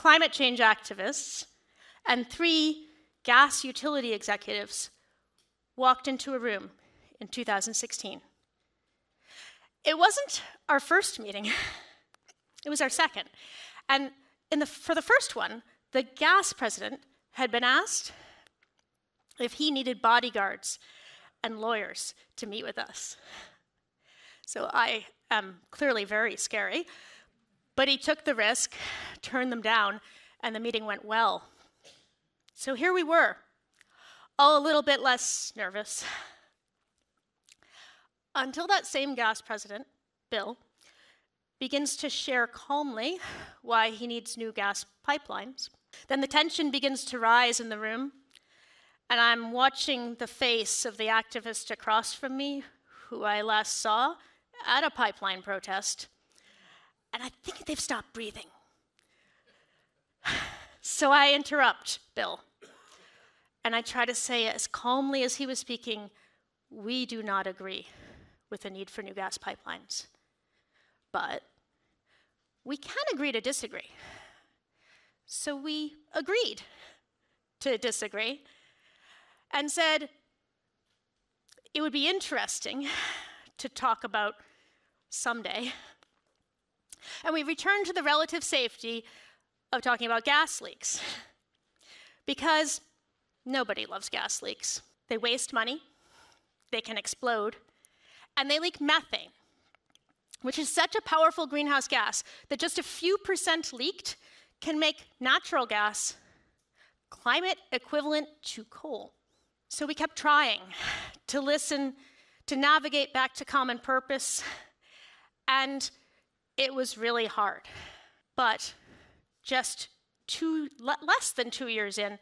climate change activists and three gas utility executives walked into a room in 2016. It wasn't our first meeting, it was our second. And the, for the first one, the gas president had been asked if he needed bodyguards and lawyers to meet with us. So I am clearly very scary, but he took the risk, turned them down, and the meeting went well. So here we were, all a little bit less nervous. Until that same gas president, Bill, begins to share calmly why he needs new gas pipelines. Then the tension begins to rise in the room, and I'm watching the face of the activist across from me, who I last saw at a pipeline protest, and I think they've stopped breathing. So I interrupt Bill, and I try to say as calmly as he was speaking, We do not agree with the need for new gas pipelines. But we can agree to disagree. So we agreed to disagree and said it would be interesting to talk about someday. And we returned to the relative safety of talking about gas leaks because nobody loves gas leaks. They waste money, they can explode, and they leak methane, which is such a powerful greenhouse gas that just a few percent leaked can make natural gas climate equivalent to coal. So we kept trying to listen, to navigate back to common purpose, and it was really hard. But just two, less than two years in,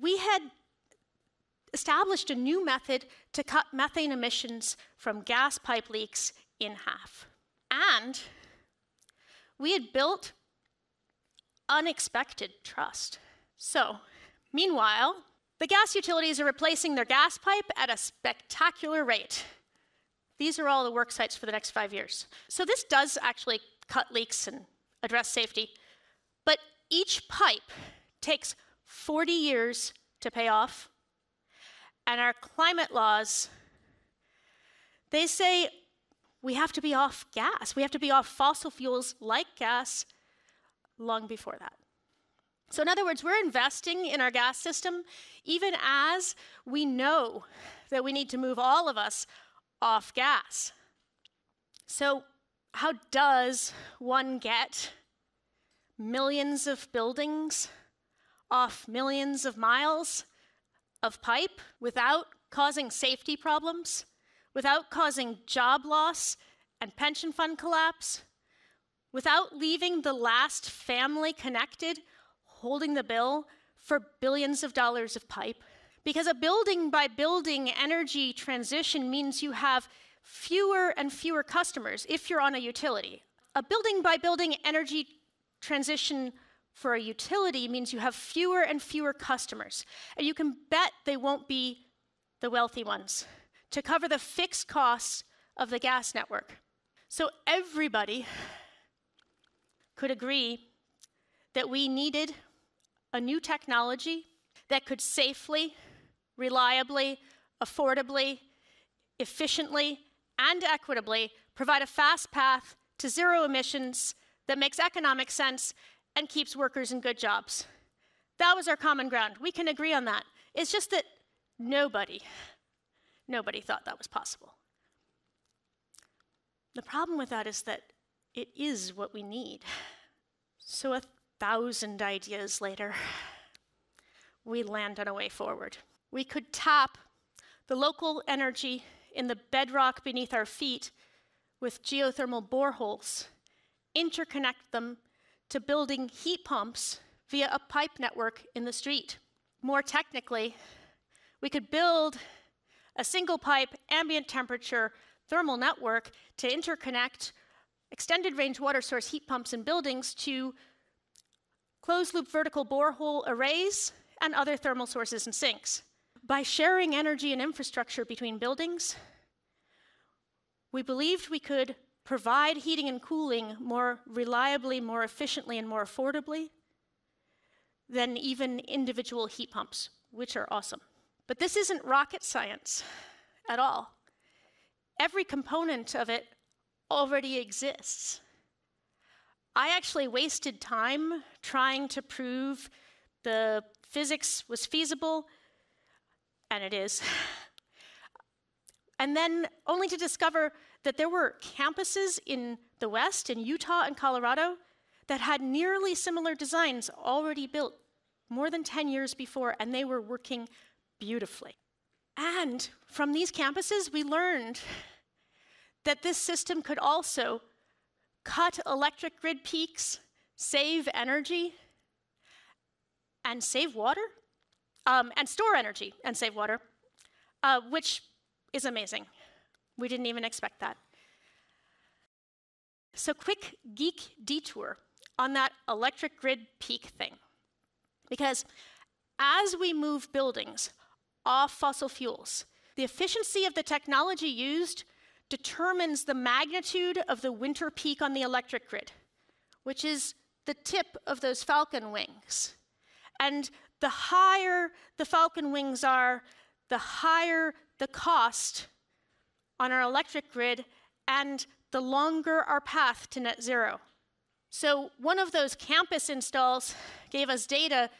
we had established a new method to cut methane emissions from gas pipe leaks in half. And we had built unexpected trust. So, meanwhile, the gas utilities are replacing their gas pipe at a spectacular rate. These are all the work sites for the next five years. So, this does actually cut leaks and address safety, but each pipe takes 40 years to pay off. And our climate laws, they say we have to be off gas. We have to be off fossil fuels like gas long before that. So, in other words, we're investing in our gas system even as we know that we need to move all of us off gas. So, how does one get millions of buildings off millions of miles of pipe without causing safety problems, without causing job loss and pension fund collapse, without leaving the last family connected holding the bill for billions of dollars of pipe. Because a building by building energy transition means you have fewer and fewer customers if you're on a utility. A building by building energy transition for a utility means you have fewer and fewer customers. And you can bet they won't be the wealthy ones to cover the fixed costs of the gas network. So everybody could agree that we needed a new technology that could safely, reliably, affordably, efficiently, and equitably provide a fast path to zero emissions that makes economic sense and keeps workers in good jobs. That was our common ground. We can agree on that. It's just that nobody, nobody thought that was possible. The problem with that is that it is what we need. So a thousand ideas later, we land on a way forward. We could tap the local energy in the bedrock beneath our feet with geothermal boreholes, interconnect them to building heat pumps via a pipe network in the street. More technically, we could build a single pipe ambient temperature thermal network to interconnect extended range water source heat pumps in buildings to closed loop vertical borehole arrays, and other thermal sources and sinks. By sharing energy and infrastructure between buildings, we believed we could provide heating and cooling more reliably, more efficiently, and more affordably than even individual heat pumps, which are awesome. But this isn't rocket science at all. Every component of it already exists. I actually wasted time trying to prove the physics was feasible, and it is. and then only to discover that there were campuses in the West, in Utah and Colorado, that had nearly similar designs already built more than 10 years before, and they were working beautifully. And from these campuses, we learned that this system could also cut electric grid peaks, save energy, and save water, um, and store energy and save water, uh, which is amazing. We didn't even expect that. So, quick geek detour on that electric grid peak thing. Because as we move buildings off fossil fuels, the efficiency of the technology used determines the magnitude of the winter peak on the electric grid, which is the tip of those falcon wings. And the higher the falcon wings are, the higher the cost on our electric grid and the longer our path to net zero. So, one of those campus installs gave us data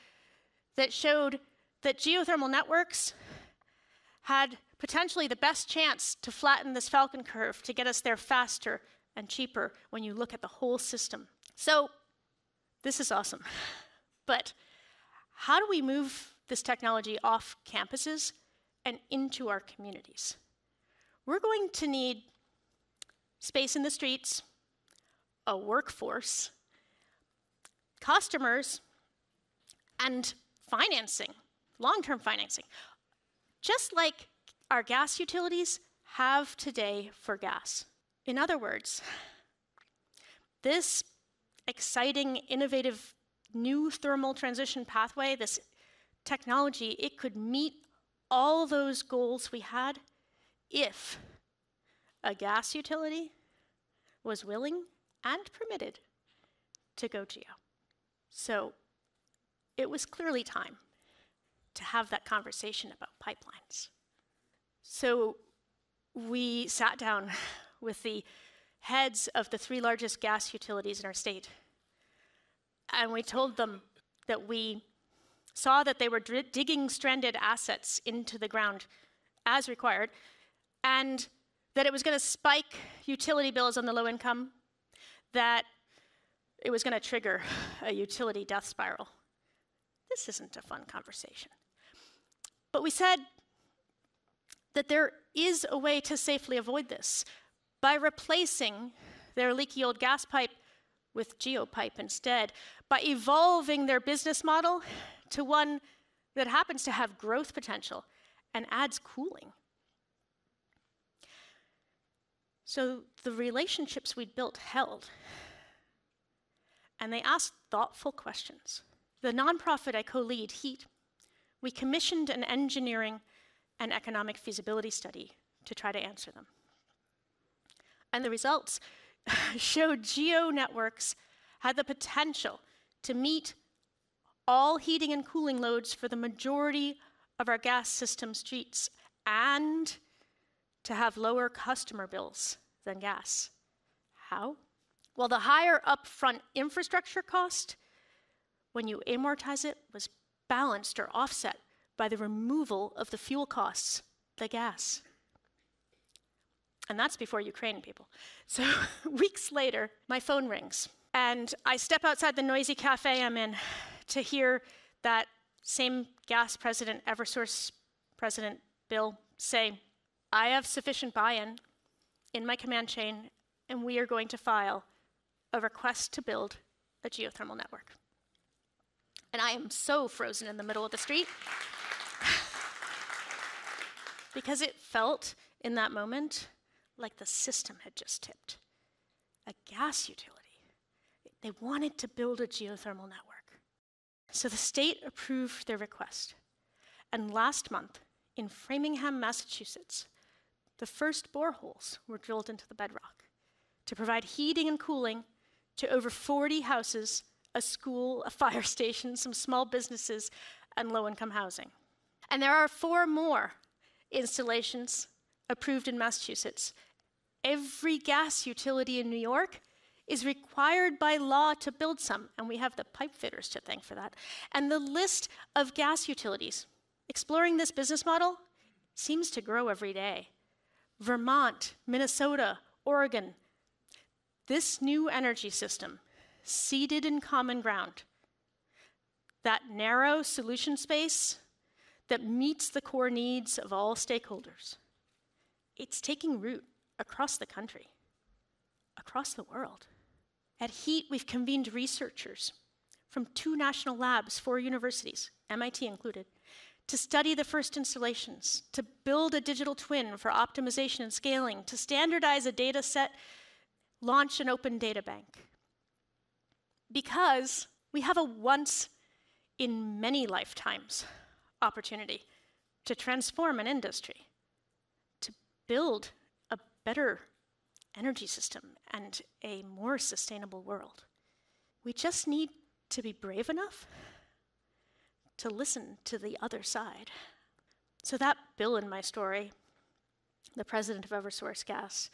that showed that geothermal networks had potentially the best chance to flatten this falcon curve to get us there faster and cheaper when you look at the whole system. So, this is awesome. But how do we move this technology off campuses and into our communities? We're going to need space in the streets, a workforce, customers, and financing, long term financing. Just like our gas utilities have today for gas. In other words, this exciting, innovative new thermal transition pathway, this technology, it could meet all those goals we had if a gas utility was willing and permitted to go geo. So it was clearly time to have that conversation about pipelines. So we sat down with the heads of the three largest gas utilities in our state, and we told them that we saw that they were dr- digging stranded assets into the ground as required, and that it was going to spike utility bills on the low income, that it was going to trigger a utility death spiral. This isn't a fun conversation. But we said that there is a way to safely avoid this by replacing their leaky old gas pipe with geopipe instead, by evolving their business model to one that happens to have growth potential and adds cooling. So the relationships we'd built held, and they asked thoughtful questions. The nonprofit I co lead, HEAT, we commissioned an engineering and economic feasibility study to try to answer them. And the results showed geo networks had the potential to meet all heating and cooling loads for the majority of our gas system streets and to have lower customer bills than gas. How? Well, the higher upfront infrastructure cost, when you amortize it, was balanced or offset by the removal of the fuel costs, the gas. And that's before Ukraine, people. So weeks later, my phone rings, and I step outside the noisy cafe I'm in to hear that same gas president, Eversource President Bill, say, I have sufficient buy in in my command chain, and we are going to file a request to build a geothermal network. And I am so frozen in the middle of the street because it felt in that moment like the system had just tipped. A gas utility. They wanted to build a geothermal network. So the state approved their request. And last month, in Framingham, Massachusetts, the first boreholes were drilled into the bedrock to provide heating and cooling to over 40 houses, a school, a fire station, some small businesses, and low income housing. And there are four more installations approved in Massachusetts. Every gas utility in New York is required by law to build some, and we have the pipe fitters to thank for that. And the list of gas utilities exploring this business model seems to grow every day. Vermont, Minnesota, Oregon. This new energy system, seated in common ground, that narrow solution space that meets the core needs of all stakeholders, it's taking root across the country, across the world. At HEAT, we've convened researchers from two national labs, four universities, MIT included, to study the first installations, to build a digital twin for optimization and scaling, to standardize a data set, launch an open data bank. Because we have a once in many lifetimes opportunity to transform an industry, to build better energy system and a more sustainable world. We just need to be brave enough to listen to the other side. So, that Bill in my story, the president of Eversource Gas,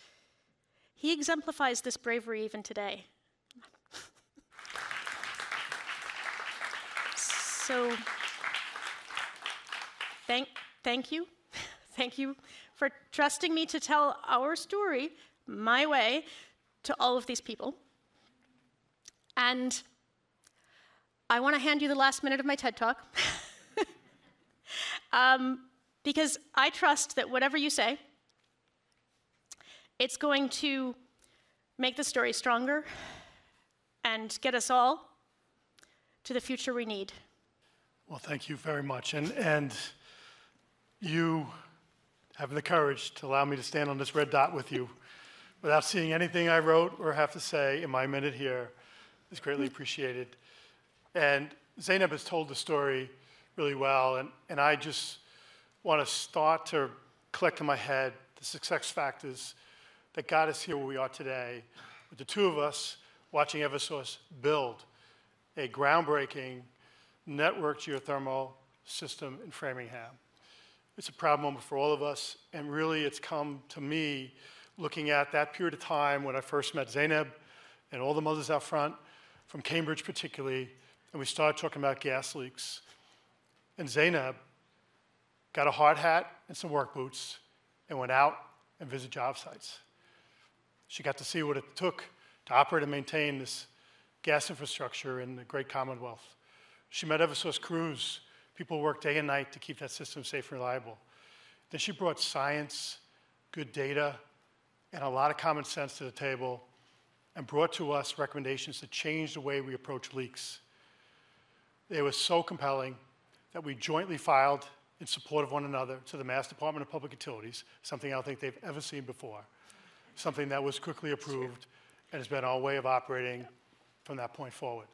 he exemplifies this bravery even today. so, thank, thank you. Thank you for trusting me to tell our story my way to all of these people. And I want to hand you the last minute of my TED talk. um, because I trust that whatever you say, it's going to make the story stronger and get us all to the future we need. Well, thank you very much. And, and you having the courage to allow me to stand on this red dot with you without seeing anything I wrote or have to say in my minute here is greatly appreciated. And Zeyneb has told the story really well, and, and I just want to start to collect in my head the success factors that got us here where we are today, with the two of us watching Eversource build a groundbreaking network geothermal system in Framingham. It's a proud moment for all of us, and really it's come to me looking at that period of time when I first met Zeyneb and all the mothers out front, from Cambridge particularly, and we started talking about gas leaks. And Zeyneb got a hard hat and some work boots and went out and visited job sites. She got to see what it took to operate and maintain this gas infrastructure in the great Commonwealth. She met Eversource crews. People worked day and night to keep that system safe and reliable. Then she brought science, good data, and a lot of common sense to the table and brought to us recommendations to change the way we approach leaks. It was so compelling that we jointly filed in support of one another to the Mass Department of Public Utilities, something I don't think they've ever seen before, something that was quickly approved and has been our way of operating from that point forward.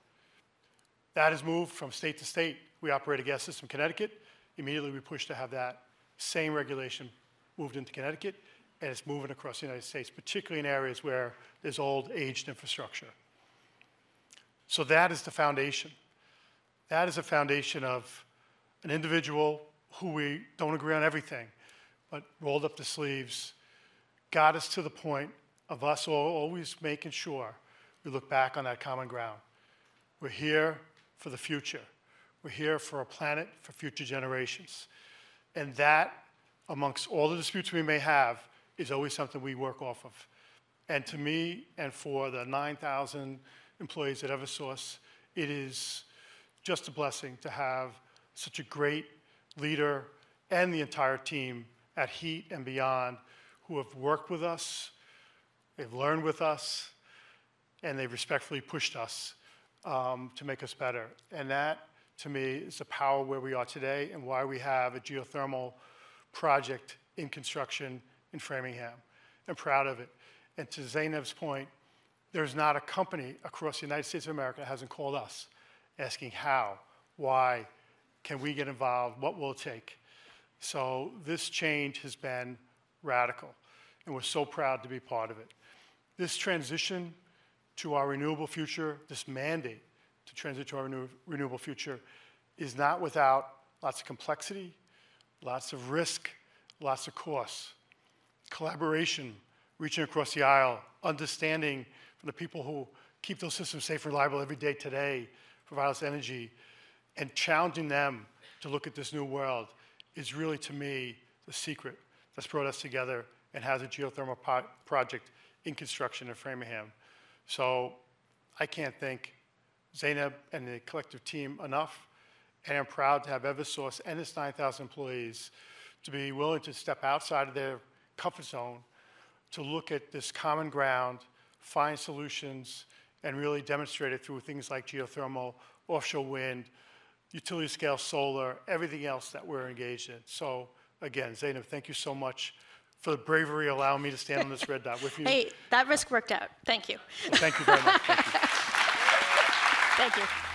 That has moved from state to state. We operate a gas system in Connecticut. Immediately, we pushed to have that same regulation moved into Connecticut, and it's moving across the United States, particularly in areas where there's old, aged infrastructure. So that is the foundation. That is a foundation of an individual who we don't agree on everything, but rolled up the sleeves, got us to the point of us always making sure we look back on that common ground. We're here for the future. We're here for a planet for future generations. And that, amongst all the disputes we may have, is always something we work off of. And to me, and for the 9,000 employees at Eversource, it is just a blessing to have such a great leader and the entire team at Heat and beyond who have worked with us, they've learned with us, and they've respectfully pushed us um, to make us better. And that, to me, is the power where we are today and why we have a geothermal project in construction in Framingham. I'm proud of it. And to Zeyneb's point, there's not a company across the United States of America that hasn't called us asking how, why, can we get involved, what will it take? So this change has been radical, and we're so proud to be part of it. this transition to our renewable future, this mandate to transition to our renew- renewable future, is not without lots of complexity, lots of risk, lots of costs. Collaboration, reaching across the aisle, understanding from the people who keep those systems safe and reliable every day today, provide us energy, and challenging them to look at this new world is really, to me, the secret that's brought us together and has a geothermal project in construction in Framingham. So I can't thank Zeyneb and the collective team enough, and I'm proud to have Eversource and its 9,000 employees to be willing to step outside of their comfort zone to look at this common ground, find solutions, and really demonstrate it through things like geothermal, offshore wind, utility scale solar, everything else that we're engaged in. So again, Zeyneb, thank you so much for the bravery allowing me to stand on this red dot with you. Hey, that risk worked out. Thank you. Thank you very much. Thank you.